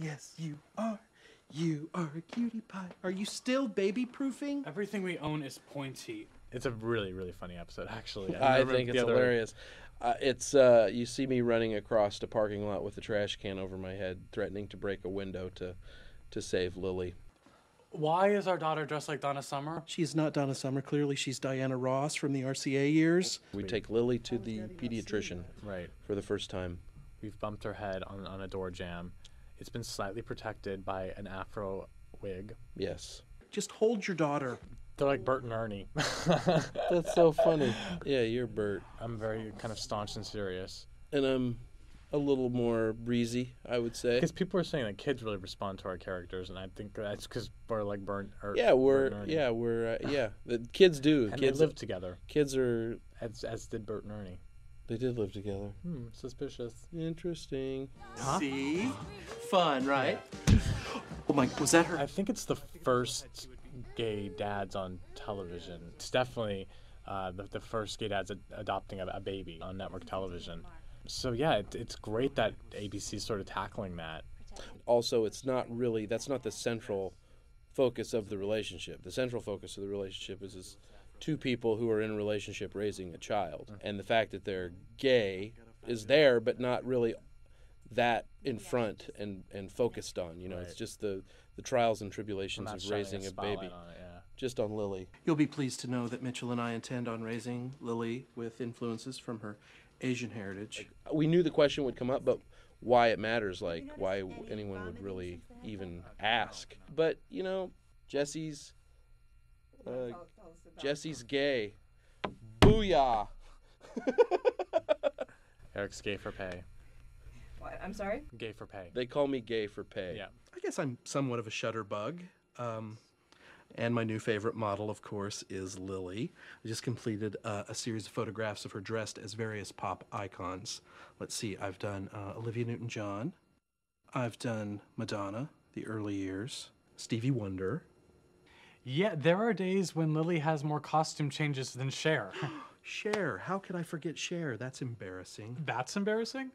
Yes, you are. You are a cutie pie. Are you still baby proofing? Everything we own is pointy. It's a really, really funny episode, actually. I remember think it's other- hilarious. Uh, it's uh, you see me running across a parking lot with a trash can over my head, threatening to break a window to to save Lily. Why is our daughter dressed like Donna Summer? She's not Donna Summer. Clearly, she's Diana Ross from the RCA years. We take Lily to the pediatrician Right. for the first time. We've bumped her head on, on a door jamb. It's been slightly protected by an afro wig. Yes, Just hold your daughter. They're like Bert and Ernie. that's so funny. Yeah, you're Bert, I'm very kind of staunch and serious. and I'm a little more breezy, I would say. Because people are saying that kids really respond to our characters, and I think that's because we're like Bert. Or Yeah, we're and Ernie. yeah we're uh, yeah. The kids do. And kids they live together, kids are as, as did Bert and Ernie. They did live together. Hmm, suspicious. Interesting. See? Fun, right? Oh my, was that her? I think it's the first gay dads on television. It's definitely uh, the, the first gay dads ad- adopting a, a baby on network television. So yeah, it, it's great that ABC's sort of tackling that. also it's not really that's not the central focus of the relationship the central focus of the relationship is, is two people who are in a relationship raising a child. And the fact that they're gay is there but not really that in front and and focused on you know it's just the the trials and tribulations of raising a spotlight baby on it, yeah. just on lily. You'll be pleased to know that Mitchell and I intend on raising Lily with influences from her Asian heritage. we knew the question would come up but why it matters like why anyone would really even ask. But you know jesse's uh, jesse's gay booyah Eric's gay for pay. What? I'm sorry? Gay for pay. they call me gay for pay Yeah. I guess I'm somewhat of a shutterbug. Um, and my new favorite model, of course, is Lily. I just completed uh, a series of photographs of her dressed as various pop icons. Let's see, I've done uh, Olivia Newton John, I've done Madonna, the early years, Stevie Wonder. Yeah, there are days when Lily has more costume changes than Cher. Cher, how could I forget Cher? That's embarrassing. That's embarrassing.